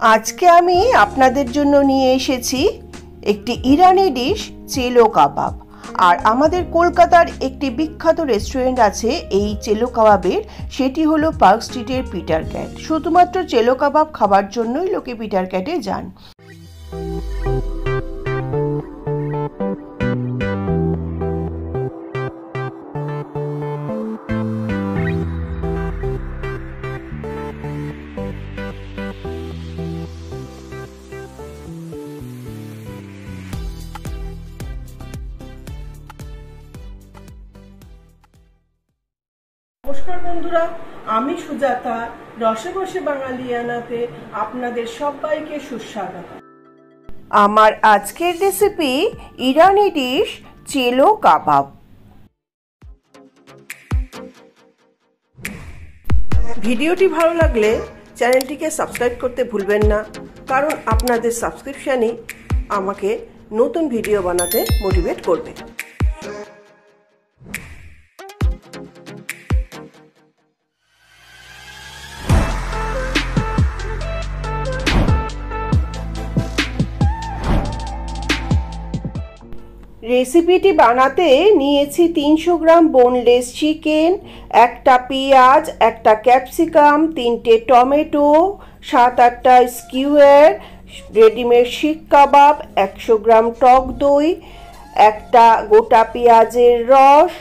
আজকে আমি আপনাদের জন্য নিয়ে এসেছি একটি ইরানি ডিশ চেলো কাবাব। আর আমাদের কলকাতার একটি বিখ্যাত রেস্টুরেন্ট আছে এই চেলো কাবাবের, সেটি হলো পার্ক স্ট্রিটের পিটার ক্যাট। শুধুমাত্র চেলো কাবাব খাবার জন্যই লোকে পিটার ক্যাটে যান। নমস্কার বন্ধুরা, আমি সুজাতা রসে বসে বাঙালিয়ানাতে আপনাদের সবাইকে সুস্বাগত। আমার আজকের রেসিপি ইরানি ডিশ চেলো কাবাব। ভিডিওটি ভালো লাগলে চ্যানেলটিকে সাবস্ক্রাইব করতে ভুলবেন না, কারণ আপনাদের সাবস্ক্রিপশানই আমাকে নতুন ভিডিও বানাতে মোটিভেট করবে। রেসিপিটি বানাতে নিয়েছি তিনশো গ্রাম বোনলেস চিকেন, একটা পেঁয়াজ, একটা ক্যাপসিকাম, তিনটে টমেটো, সাত আটটা স্কিউয়ার, রেডিমেড শিক কাবাব, একশো গ্রাম টক দই, একটা গোটা পেঁয়াজের রস,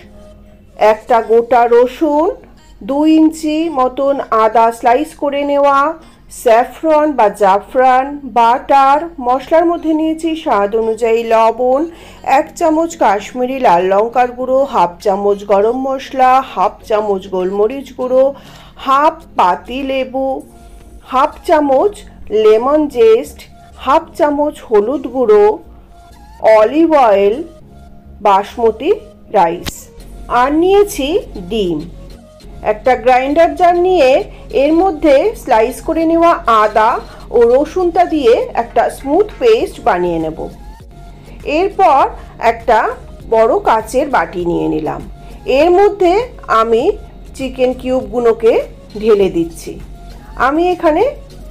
একটা গোটা রসুন, দুই ইঞ্চি মতন আদা স্লাইস করে নেওয়া স্যাফরন বা জাফরান বাটার মশলার মধ্যে নিয়েছি স্বাদ অনুযায়ী লবণ, এক চামচ কাশ্মীরি লাল লঙ্কার গুঁড়ো, হাফ চামচ গরম মশলা, হাফ চামচ গোলমরিচ গুঁড়ো, হাফ পাতি লেবু, হাফ চামচ লেমন জেস্ট, হাফ চামচ হলুদ গুঁড়ো, অলিভ অয়েল, বাসমতি রাইস। আর নিয়েছি ডিম। একটা গ্রাইন্ডার জার নিয়ে এর মধ্যে স্লাইস করে নেওয়া আদা ও রসুনটা দিয়ে একটা স্মুথ পেস্ট বানিয়ে নেব। এরপর একটা বড় কাচের বাটি নিয়ে নিলাম। এর মধ্যে আমি চিকেন কিউবগুলোকে ঢেলে দিচ্ছি। আমি এখানে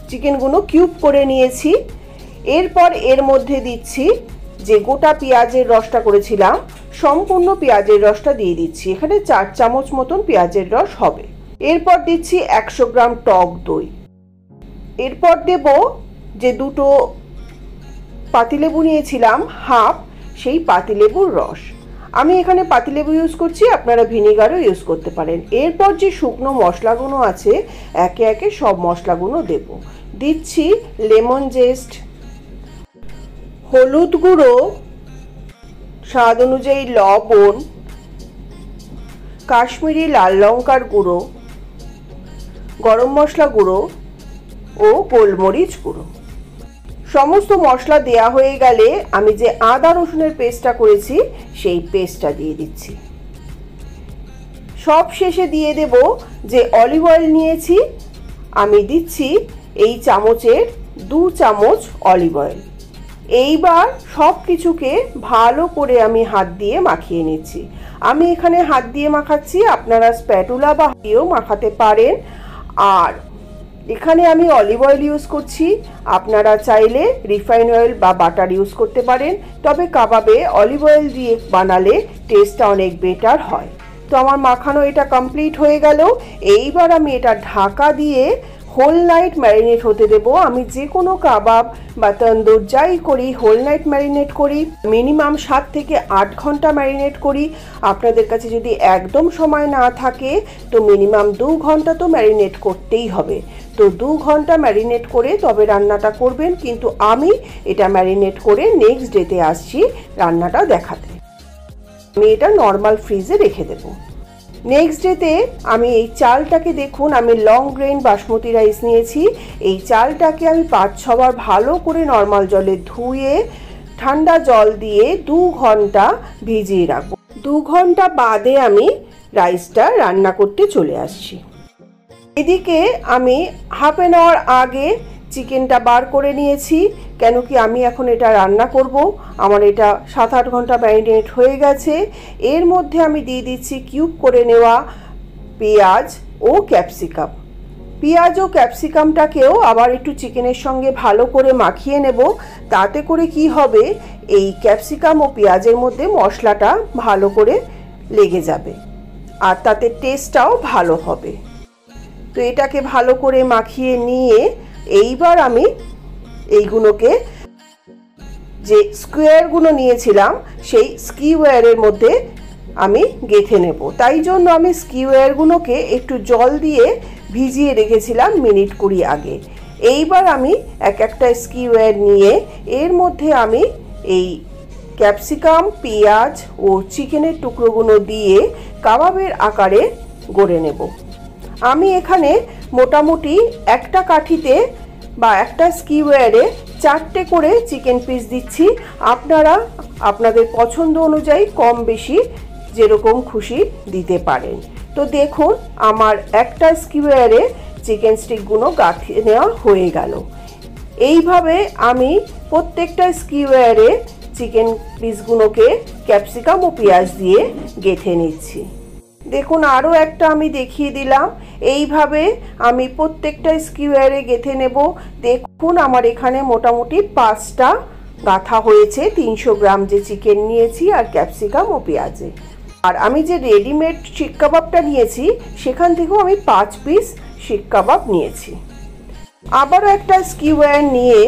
চিকেনগুলো কিউব করে নিয়েছি। এরপর এর মধ্যে দিচ্ছি যে গোটা পেঁয়াজের রসটা করেছিলাম, সম্পূর্ণ পেঁয়াজের রসটা দিয়ে দিচ্ছি। এখানে চার চামচ মতন পেঁয়াজের রস হবে। এরপর দিচ্ছি একশো গ্রাম টক দই। এরপর দেব যে দুটো পাতিলেবু নিয়েছিলাম, হাফ সেই পাতিলেবুর রস। আমি এখানে পাতিলেবু ইউজ করছি, আপনারা ভিনিগারও ইউজ করতে পারেন। এরপর যে শুকনো মশলাগুলো আছে, একে একে সব মশলাগুলো দেব। দিচ্ছি লেমন জেস্ট হলুদ গুঁড়ো, স্বাদ অনুযায়ী লবণ, কাশ্মীরি লাল লঙ্কার গুঁড়ো, গরম মশলা গুঁড়ো ও গোলমরিচ গুঁড়ো। সমস্ত মশলা দেয়া হয়ে গেলে আমি যে আদা রসুনের পেস্টটা করেছি, সেই পেস্টটা দিয়ে দিচ্ছি। সব শেষে দিয়ে দেব যে অলিভ অয়েল নিয়েছি, আমি দিচ্ছি এই চামচের দু চামচ অলিভ অয়েল। এইবার সব কিছুকে ভালো করে আমি হাত দিয়ে মাখিয়ে নিচ্ছি। আমি এখানে হাত দিয়ে মাখাচ্ছি, আপনারা স্প্যাটুলা বা দিয়েও মাখাতে পারেন। আর এখানে আমি অলিভ অয়েল ইউজ করছি, আপনারা চাইলে রিফাইন অয়েল বা বাটার ইউজ করতে পারেন। তবে কাবাবে অলিভ অয়েল দিয়ে বানালে টেস্টটা অনেক বেটার হয়। তো আমার মাখানো এটা কমপ্লিট হয়ে গেল। এইবার আমি এটা ঢাকা দিয়ে হোল নাইট ম্যারিনেট হতে দেবো। আমি যে কোনো কাবাব বা তন্দুর যাই করি হোল নাইট ম্যারিনেট করি মিনিমাম সাত থেকে আট ঘণ্টা ম্যারিনেট করি। আপনাদের কাছে যদি একদম সময় না থাকে, তো মিনিমাম দু ঘণ্টা তো ম্যারিনেট করতেই হবে। তো দু ঘণ্টা ম্যারিনেট করে তবে রান্নাটা করবেন, কিন্তু আমি এটা ম্যারিনেট করে নেক্সট ডেতে আসছি রান্নাটা দেখাতে। আমি এটা নর্মাল ফ্রিজে রেখে দেবো। নেক্সট ডেতে আমি এই চালটাকে দেখুন, আমি লং গ্রেন বাসমতি রাইস নিয়েছি। এই চালটাকে আমি পাঁচ ছবার ভালো করে নর্মাল জলে ধুয়ে, ঠান্ডা জল দিয়ে দু ঘণ্টা ভিজিয়ে রাখব। দু ঘণ্টা বাদে আমি রাইসটা রান্না করতে চলে আসছি। এদিকে আমি হাফ অ্যান আওয়ার আগে চিকেনটা বার করে নিয়েছি। কেন কি আমি এখন এটা রান্না করব? আমার এটা সাত আট ঘণ্টা ম্যারিনেট হয়ে গেছে। এর মধ্যে আমি দিয়ে দিচ্ছি কিউব করে নেওয়া পেঁয়াজ ও ক্যাপসিকাম। পেঁয়াজ ও ক্যাপসিকামটাকেও আবার একটু চিকেনের সঙ্গে ভালো করে মাখিয়ে নেব। তাতে করে কি হবে? এই ক্যাপসিকাম ও পেঁয়াজের মধ্যে মশলাটা ভালো করে লেগে যাবে। আর তাতে টেস্টটাও ভালো হবে। তো এটাকে ভালো করে মাখিয়ে নিয়ে এইবার আমি এইগুলোকে যে স্কোয়ারগুলো নিয়েছিলাম, সেই স্কিওয়ারের মধ্যে আমি গেঁথে নেব। তাই জন্য আমি স্কিওয়ারগুলোকে একটু জল দিয়ে ভিজিয়ে রেখেছিলাম মিনিট কুড়ি আগে। এইবার আমি এক একটা স্কিওয়ার নিয়ে এর মধ্যে আমি এই ক্যাপসিকাম, পেঁয়াজ ও চিকেনের টুকরোগুলো দিয়ে কাবাবের আকারে গড়ে নেব। আমি এখানে মোটামুটি একটা কাঠিতে বা একটা স্কিওয়ারে চারটে করে চিকেন পিস দিচ্ছি। আপনারা আপনাদের পছন্দ অনুযায়ী কম বেশি যেরকম খুশি দিতে পারেন। তো দেখুন, আমার একটা স্কিওয়ারে চিকেন স্টিকগুলো গাঁথিয়ে নেওয়া হয়ে গেল। এইভাবে আমি প্রত্যেকটা স্কিওয়ারে চিকেন পিসগুলোকে ক্যাপসিকাম ও পেঁয়াজ দিয়ে গেঁথে নিচ্ছি। দেখুন আরও একটা আমি দেখিয়ে দিলাম। এইভাবে আমি প্রত্যেকটা স্কিওয়ারে গেঁথে নেব। দেখুন, আমার এখানে মোটামুটি পাঁচটা গাঁথা হয়েছে। তিনশো গ্রাম যে চিকেন নিয়েছি আর ক্যাপসিকাম ও পেঁয়াজে। আর আমি যে রেডিমেড শিক কাবাবটা নিয়েছি, সেখান থেকেও আমি পাঁচ পিস শিক কাবাব নিয়েছি। আবারও একটা স্কিওয়ার নিয়ে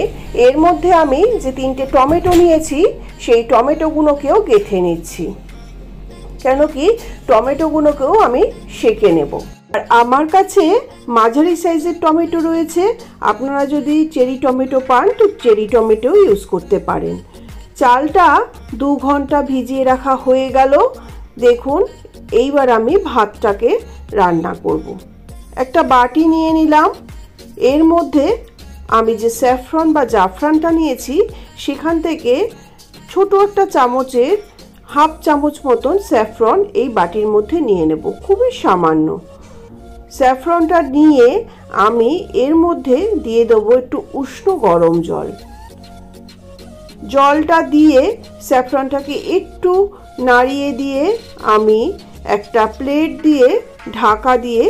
এর মধ্যে আমি যে তিনটে টমেটো নিয়েছি, সেই টমেটোগুলোকেও গেঁথে নিচ্ছি। কেন কি টমেটোগুলোকেও আমি সেকে নেব। আর আমার কাছে মাঝারি সাইজের টমেটো রয়েছে, আপনারা যদি চেরি টমেটো পান, তো চেরি টমেটো ইউজ করতে পারেন। চালটা দু ঘণ্টা ভিজিয়ে রাখা হয়ে গেল। দেখুন, এইবার আমি ভাতটাকে রান্না করব। একটা বাটি নিয়ে নিলাম। এর মধ্যে আমি যে স্যাফরন বা জাফরানটা নিয়েছি, সেখান থেকে ছোট একটা চামচের হাফ চামচ মতন স্যাফরন এই বাটির মধ্যে নিয়ে নেব, খুবই সামান্য। স্যাফরনটা নিয়ে আমি এর মধ্যে দিয়ে দেবো একটু উষ্ণ গরম জল। জলটা দিয়ে স্যাফরনটাকে একটু নাড়িয়ে দিয়ে আমি একটা প্লেট দিয়ে ঢাকা দিয়ে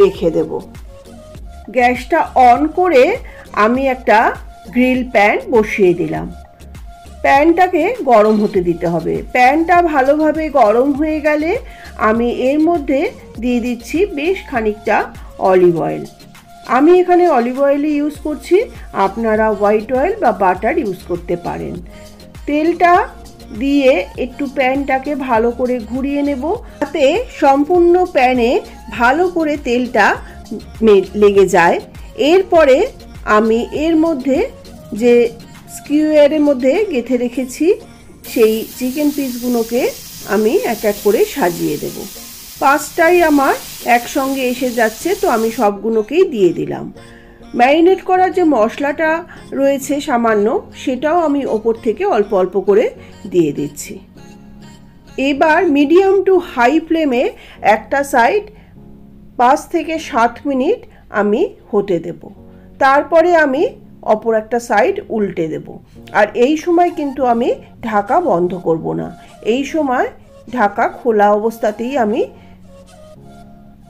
রেখে দেব। গ্যাসটা অন করে আমি একটা গ্রিল প্যান বসিয়ে দিলাম। প্যানটাকে গরম হতে দিতে হবে। প্যানটা ভালোভাবে গরম হয়ে গেলে আমি এর মধ্যে দিয়ে দিচ্ছি বেশ খানিকটা অলিভ অয়েল। আমি এখানে অলিভ অয়েলই ইউজ করছি, আপনারা হোয়াইট অয়েল বা বাটার ইউজ করতে পারেন। তেলটা দিয়ে একটু প্যানটাকে ভালো করে ঘুরিয়ে নেব তাতে সম্পূর্ণ প্যানে ভালো করে তেলটা লেগে যায়। এরপরে আমি এর মধ্যে যে স্কিউয়ারের মধ্যে গেঁথে রেখেছি। সেই চিকেন পিসগুলোকে আমি এক এক করে সাজিয়ে দেব। পাঁচটাই আমার একসঙ্গে এসে যাচ্ছে, তো আমি সবগুলোকেই দিয়ে দিলাম। ম্যারিনেট করার যে মশলাটা রয়েছে সামান্য, সেটাও আমি ওপর থেকে অল্প অল্প করে দিয়ে দিচ্ছি। এবার মিডিয়াম টু হাই ফ্লেমে একটা সাইড পাঁচ থেকে সাত মিনিট আমি হতে দেব। তারপরে আমি অপর একটা সাইড উল্টে দেব। আর এই সময় কিন্তু আমি ঢাকা বন্ধ করব না। এই সময় ঢাকা খোলা অবস্থাতেই আমি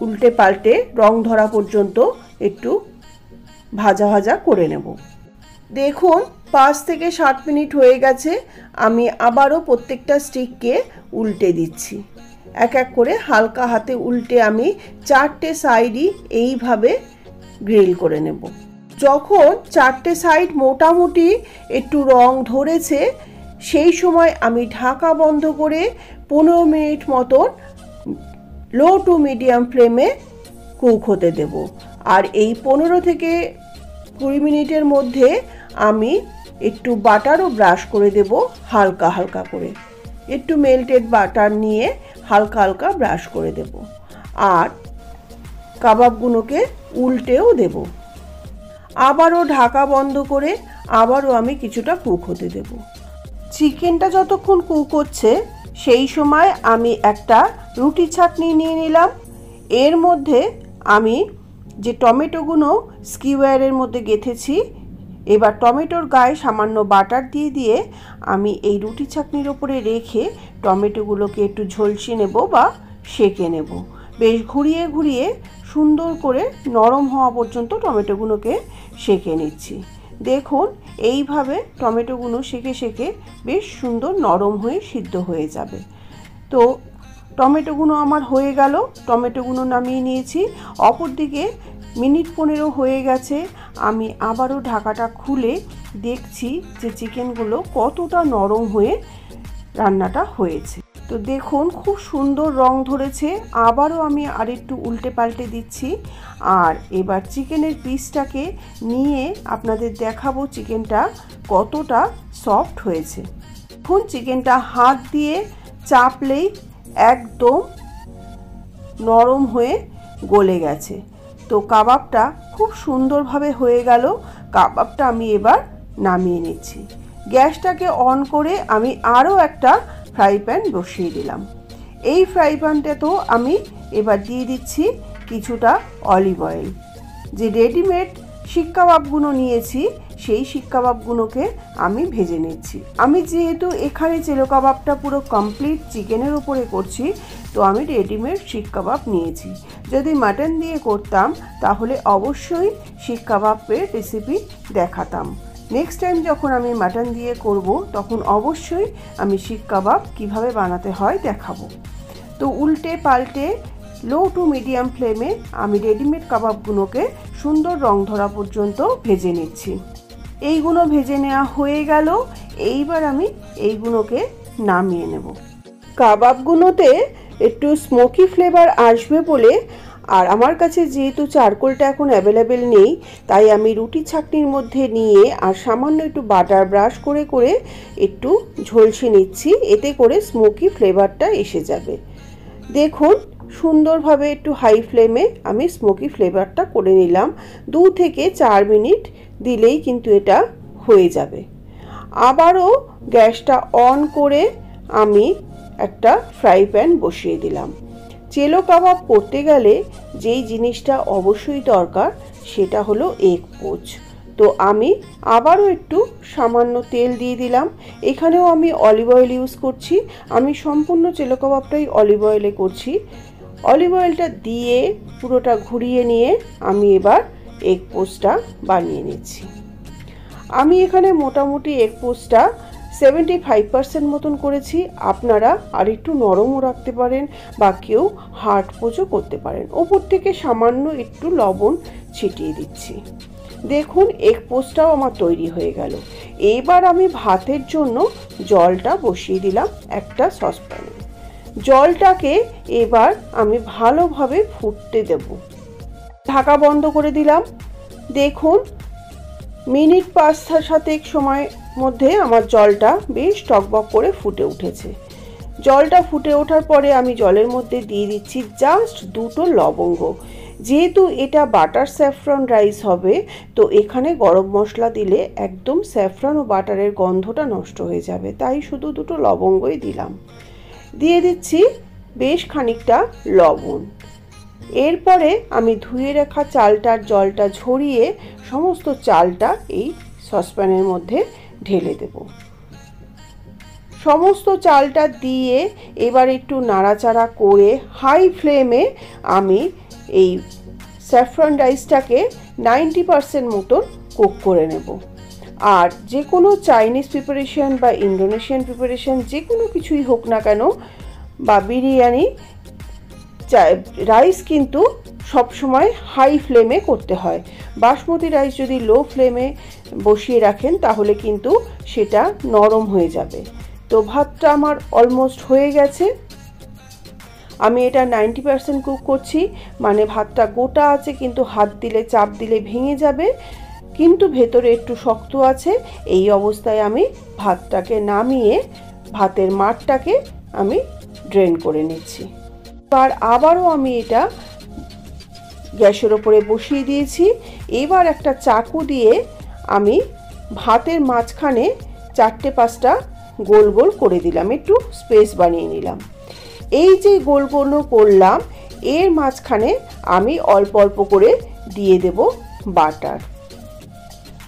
উল্টে পাল্টে রং ধরা পর্যন্ত একটু ভাজা ভাজা করে নেব। দেখুন, পাঁচ থেকে সাত মিনিট হয়ে গেছে, আমি আবারও প্রত্যেকটা স্টিককে উল্টে দিচ্ছি। এক এক করে হালকা হাতে উল্টে আমি চারটে সাইডই এইভাবে গ্রিল করে নেব। যখন চারটে সাইড মোটামুটি একটু রং ধরেছে, সেই সময় আমি ঢাকা বন্ধ করে পনেরো মিনিট মতন লো টু মিডিয়াম ফ্লেমে কুক হতে দেব। আর এই পনেরো থেকে কুড়ি মিনিটের মধ্যে আমি একটু বাটারও ব্রাশ করে দেব হালকা হালকা করে। একটু মেল্টেড বাটার নিয়ে হালকা হালকা ব্রাশ করে দেব। আর কাবাবগুলোকে উল্টেও দেব। আবারও ঢাকা বন্ধ করে আবারও আমি কিছুটা কুক হতে দেব। চিকেনটা যতক্ষণ কুক হচ্ছে, সেই সময় আমি একটা রুটি ছাকনি নিয়ে নিলাম। এর মধ্যে আমি যে টমেটোগুলো স্কিওয়ারের মধ্যে গেঁথেছি, এবার টমেটোর গায়ে সামান্য বাটার দিয়ে দিয়ে আমি এই রুটি ছাকনির ওপরে রেখে টমেটোগুলোকে একটু ঝলসে নেব বা সেকে নেব। বেশ ঘুরিয়ে ঘুরিয়ে সুন্দর করে নরম হওয়া পর্যন্ত টমেটোগুলোকে সেঁকে নিচ্ছি। দেখুন, এইভাবে টমেটোগুলো সেঁকে সেঁকে বেশ সুন্দর নরম হয়ে সিদ্ধ হয়ে যাবে। তো টমেটোগুলো আমার হয়ে গেল, টমেটোগুলো নামিয়ে নিয়েছি। অপরদিকে মিনিট পনেরো হয়ে গেছে, আমি আবারও ঢাকাটা খুলে দেখছি যে চিকেনগুলো কতটা নরম হয়ে রান্নাটা হয়েছে। তো দেখুন, খুব সুন্দর রং ধরেছে। আবারও আমি আরেকটু উল্টে পাল্টে দিচ্ছি। আর এবার চিকেনের পিসটাকে নিয়ে আপনাদের দেখাবো চিকেনটা কতটা সফট হয়েছে। এখন চিকেনটা হাত দিয়ে চাপলেই একদম নরম হয়ে গলে গেছে। তো কাবাবটা খুব সুন্দরভাবে হয়ে গেল। কাবাবটা আমি এবার নামিয়ে নিচ্ছি। গ্যাসটাকে অন করে আমি আরও একটা ফ্রাই প্যান বসিয়ে দিলাম। এই ফ্রাই প্যানটাতেও আমি এবার দিয়ে দিচ্ছি কিছুটা অলিভ অয়েল। যে রেডিমেড শিক কাবাবগুলো নিয়েছি, সেই শিক কাবাবগুলোকে আমি ভেজে নিচ্ছি। আমি যেহেতু এখানে চেলো কাবাবটা পুরো কমপ্লিট চিকেনের উপরে করছি, তো আমি রেডিমেড শিক কাবাব নিয়েছি। যদি মাটন দিয়ে করতাম, তাহলে অবশ্যই শিক কাবাবের রেসিপি দেখাতাম। নেক্সট টাইম যখন আমি মাটন দিয়ে করব, তখন অবশ্যই আমি শিক কাবাব কীভাবে বানাতে হয় দেখাবো। তো উল্টে পাল্টে লো টু মিডিয়াম ফ্লেমে আমি রেডিমেড কাবাবগুলোকে সুন্দর রং ধরা পর্যন্ত ভেজে নিচ্ছি। এইগুলো ভেজে নেওয়া হয়ে গেল, এইবার আমি এইগুলোকে নামিয়ে নেব। কাবাবগুলোতে একটু স্মোকি ফ্লেভার আসবে বলে আর আমার কাছে যেহেতু চারকোলটা এখন অ্যাভেলেবেল নেই, তাই আমি রুটি ছাকনির মধ্যে নিয়ে আর সামান্য একটু বাটার ব্রাশ করে করে একটু ঝলসে নিচ্ছি, এতে করে স্মোকি ফ্লেভারটা এসে যাবে। দেখুন, সুন্দরভাবে একটু হাই ফ্লেমে আমি স্মোকি ফ্লেভারটা করে নিলাম। দু থেকে চার মিনিট দিলেই কিন্তু এটা হয়ে যাবে। আবারও গ্যাসটা অন করে আমি একটা ফ্রাই প্যান বসিয়ে দিলাম। চেলো কাবাব করতে গেলে যেই জিনিসটা অবশ্যই দরকার, সেটা হলো এগ পোচ। তো আমি আবারও একটু সামান্য তেল দিয়ে দিলাম। এখানেও আমি অলিভ অয়েল ইউজ করছি। আমি সম্পূর্ণ চেলো কাবাবটাই অলিভ অয়েলে করছি। অলিভ অয়েলটা দিয়ে পুরোটা ঘুরিয়ে নিয়ে আমি এবার এগ পোস্টটা বানিয়ে নিচ্ছি। আমি এখানে মোটামুটি এগ পোস্টটা সেভেন্টি ফাইভ পার্সেন্ট মতন করেছি। আপনারা আর একটু নরমও রাখতে পারেন বা কেউ হার্ড পোজও করতে পারেন। ওপর থেকে সামান্য একটু লবণ ছিটিয়ে দিচ্ছি। দেখুন এগ পোস্টটাও আমার তৈরি হয়ে গেল। এবার আমি ভাতের জন্য জলটা বসিয়ে দিলাম একটা সসপ্যানে। জলটাকে এবার আমি ভালোভাবে ফুটতে দেব। ঢাকা বন্ধ করে দিলাম। দেখুন মিনিট পাঁচ সাথে সময় মধ্যে আমার জলটা বেশ টকবক করে ফুটে উঠেছে। জলটা ফুটে ওঠার পরে আমি জলের মধ্যে দিয়ে দিচ্ছি জাস্ট দুটো লবঙ্গ। যেহেতু এটা বাটার স্যাফরন রাইস হবে, তো এখানে গরম মশলা দিলে একদম স্যাফরন ও বাটারের গন্ধটা নষ্ট হয়ে যাবে, তাই শুধু দুটো লবঙ্গই দিলাম। দিয়ে দিচ্ছি বেশ খানিকটা লবণ। এরপরে আমি ধুয়ে রাখা চালটার জলটা ঝরিয়ে সমস্ত চালটা এই সসপ্যানের মধ্যে ঢেলে দেব। সমস্ত চালটা দিয়ে এবার একটু নাড়াচাড়া করে হাই ফ্লেমে আমি এই স্যাফরন রাইসটাকে নাইনটি পারসেন্ট মতন কুক করে নেব। আর যে কোনো চাইনিজ প্রিপারেশন বা ইন্দোনেশিয়ান প্রিপারেশন যে কোনো কিছুই হোক না কেন বা বিরিয়ানি রাইস কিন্তু সব সময় হাই ফ্লেমে করতে হয়। বাসমতি রাইস যদি লো ফ্লেমে বসিয়ে রাখেন, তাহলে কিন্তু সেটা নরম হয়ে যাবে। তো ভাতটা আমার অলমোস্ট হয়ে গেছে। আমি এটা নাইনটি পারসেন্ট কুক করছি মানে ভাতটা গোটা আছে, কিন্তু হাত দিলে, চাপ দিলে ভেঙে যাবে। কিন্তু ভেতরে একটু শক্ত আছে, এই অবস্থায় আমি ভাতটাকে নামিয়ে, ভাতের মাঠটাকে আমি ড্রেন করে নিচ্ছি। এবার আবারও আমি এটা গ্যাসের ওপরে বসিয়ে দিয়েছি। এবার একটা চাকু দিয়ে আমি ভাতের মাঝখানে চারটে পাঁচটা গোল গোল করে দিলাম, একটু স্পেস বানিয়ে নিলাম। এই যে গোল গোলগুলো করলাম, এর মাঝখানে আমি অল্প অল্প করে দিয়ে দেব বাটার।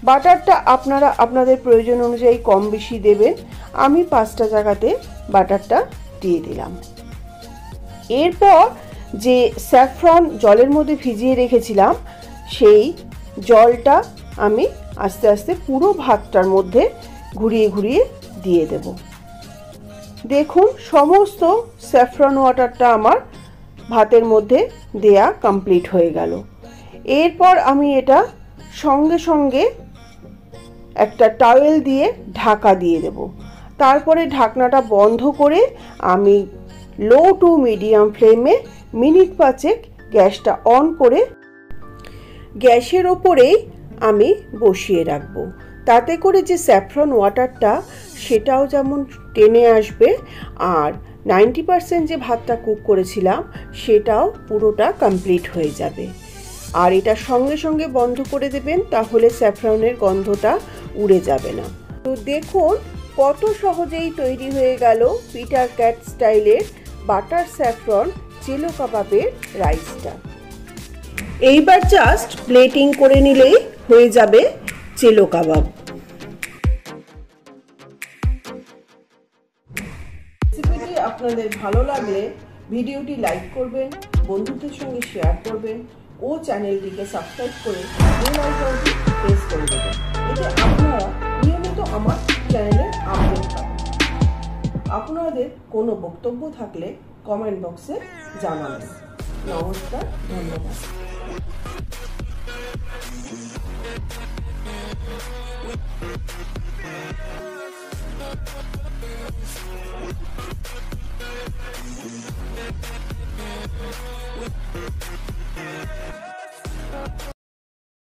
বাটারটা আপনারা আপনাদের প্রয়োজন অনুযায়ী কম বেশি দেবেন, আমি পাঁচটা জায়গাতে বাটারটা দিয়ে দিলাম। এরপর যে স্যাফরন জলের মধ্যে ভিজিয়ে রেখেছিলাম, সেই জলটা আমি আস্তে আস্তে পুরো ভাতটার মধ্যে ঘুরিয়ে ঘুরিয়ে দিয়ে দেব। দেখুন, সমস্ত স্যাফরন ওয়াটারটা আমার ভাতের মধ্যে দেয়া কমপ্লিট হয়ে গেল। এরপর আমি এটা সঙ্গে সঙ্গে একটা টাওয়েল দিয়ে ঢাকা দিয়ে দেব। তারপরে ঢাকনাটা বন্ধ করে আমি লো টু মিডিয়াম ফ্লেমে মিনিট পাঁচেক গ্যাসটা অন করে গ্যাসের ওপরেই আমি বসিয়ে রাখব। তাতে করে যে স্যাফরন ওয়াটারটা সেটাও যেমন টেনে আসবে, আর নাইনটি পারসেন্ট যে ভাতটা কুক করেছিলাম, সেটাও পুরোটা কমপ্লিট হয়ে যাবে। আর এটা সঙ্গে সঙ্গে বন্ধ করে দেবেন, তাহলে স্যাফরনের গন্ধটা উড়ে যাবে না। তো দেখুন, কত সহজেই তৈরি হয়ে গেল পিটার ক্যাট স্টাইলের বাটার স্যাফরন, চেলো কাবাবের রাইসটা। এইবার জাস্ট প্লেটিং করে নিলেই হয়ে যাবে চেলো কাবাব। রেসিপিটি আপনাদের ভালো লাগলে ভিডিওটি লাইক করবেন, বন্ধুদের সঙ্গে শেয়ার করবেন ও চ্যানেলটিকে সাবস্ক্রাইব করে বেল আইকনটি প্রেস করে দেবেন। এতে আপনারা নিয়মিত আমার চ্যানেলের আপডেট পাবেন। আপনাদের কোনো বক্তব্য থাকলে কমেন্ট বক্সে জানাবেন নমস্কার ধন্যবাদ.